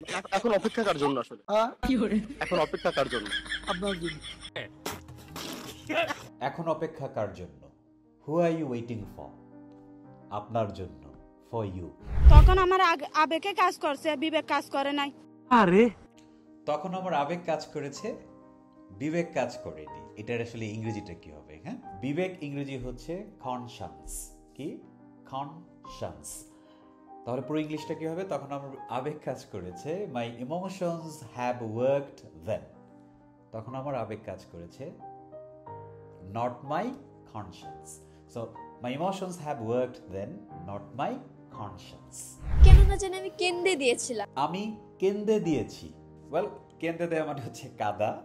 এখ- এখন অপেক্ষা কার জন্য আসলে? হ্যাঁ? এখন অপেক্ষা কার জন্য? আপনার জন্য। এখন অপেক্ষা কার জন্য? Who are you waiting for আপনার জন্য ফর ইউ তখন আমার আবেগে কাজ করছে বিবেক কাজ করে নাই। আরে। তখন আমার আবেগ কাজ করেছে বিবেক কাজ করেনি। এটার আসলে ইংরেজিটা কি হবে হ্যাঁ? বিবেক ইংরেজি হচ্ছে কনশান্স কি? কনশান্স তাহলে পুরো ইংলিশটা কি হবে? তখন আমার আবেগ কাজ করেছে my emotions have worked then তখন আমার আবেগ কাজ করেছে not my conscience so my emotions have worked then not my conscience কেন না জানি আমি কেন্দ্রে দিয়েছিলাম। আমি কেন্দে দিয়েছি। ওয়েল কেন্দে দেওয়া মানে হচ্ছে কাদা।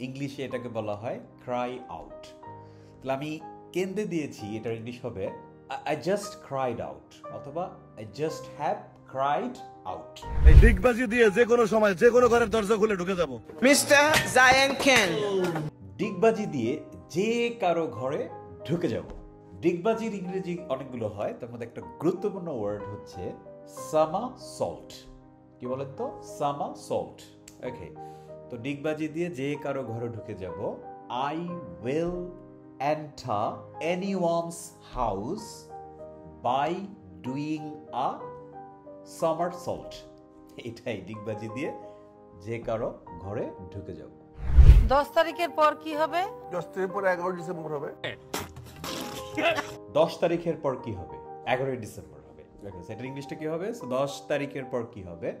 ইংলিশে এটাকে বলা হয় ক্রাই আউট তাহলে আমি কেন্দে দিয়েছি এটার ইংলিশ হবে আই জাস্ট ক্রাইড আউট অথবা I just have cried out এই ডিগবাজি দিয়ে যে কোনো সময় যে কোনো ঘরের দরজা খুলে ঢুকে যাব। Mr. Zion Ken. ডিগবাজি দিয়ে যে কারও ঘরে ঢুকে যাব। ডিগবাজির ইংরেজি অনেকগুলো হয় তার মধ্যে একটা গুরুত্বপূর্ণ ওয়ার্ড হচ্ছে সামা সল্ট কি বলেন তো? সামা সল্ট ওকে তো ডিগবাজি দিয়ে যে কারও ঘরে ঢুকে যাব I will one's house by doing a somersault এটাই ডিগবাজি দিয়ে যে কারও ঘরে ঢুকে যাব দশ তারিখের পর কি হবে? দশ থেকে পরে এগারো ডিসেম্বর হবে। দশ তারিখের পর কি হবে? এগারোই ডিসেম্বর হবে। এটার ইংলিশটা কি হবে? So, দশ তারিখের পর কি হবে?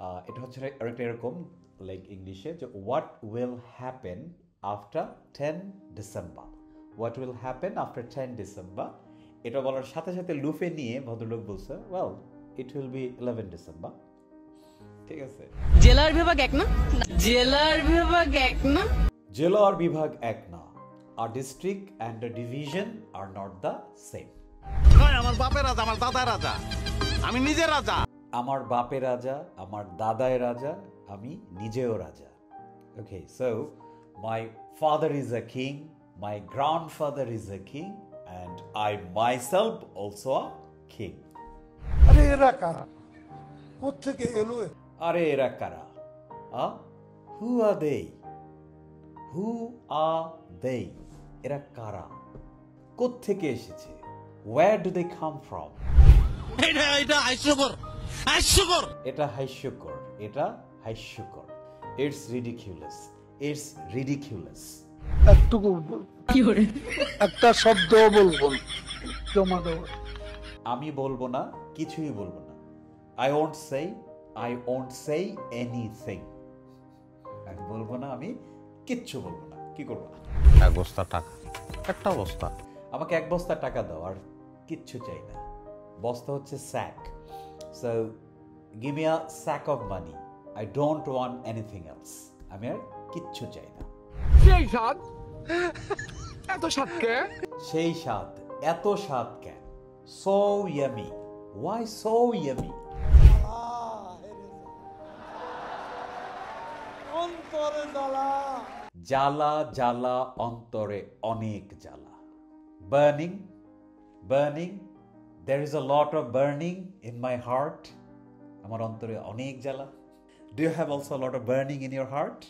আহ, এটা হচ্ছে আরেকটা এরকম লাইক ইংলিশে যে what will happen after ten December what will happen after ten December এটা বলার সাথে সাথে লুফে নিয়ে ভদ্রলোক বলছে well it will be eleven December ঠিক আছে। জেলার বিভাগ এক না? জেলার বিভাগ এক না? জেলা আর বিভাগ এক না। আর district and the division are not the same আমার বাপের রাজা আমার দাদা রাজা। আমি নিজে রাজা। আমার বাপে রাজা আমার দাদায় রাজা আমি নিজেও রাজা। Okay so my father is a king my grandfather is a king and I myself also a king. আরে এরা কারা? কোথেকে এলো? আরে এরা কারা? আ? হু আর দে হু আর দে এরা কারা? কোত্থেকে এসেছে? Where do they come from এটা এটা হাস্যকর হাস্যকর। এটা হাস্যকর এটা হাস্যকর। ইটস রিডিকিউলাস ইটস রিডিকিউলাস একটুকু একটা শব্দ বলব। না। জমা আমি বলব না কিছুই বলব না। I won't say I won't say anything আমি বলব না আমি কিচ্ছু বলব না। কি করব? এক বস্তা টাকা। একটা বস্তা। আমাকে এক বস্তা টাকা দাও আর কিচ্ছু চাই না। বস্তা হচ্ছে sack so give me a sack of money I don't want anything else আমি আর কিচ্ছু চাই না। সেই স্বাদ? এত স্বাদকে সেই স্বাদ এত স্বাদ কেন so yummy why so yummy অন্তরে জ্বালা। জ্বালা জ্বালা অন্তরে অনেক জ্বালা। Burning burning there is a lot of burning in my heart আমার অন্তরে অনেক জ্বালা। Do have also lot of burning in your heart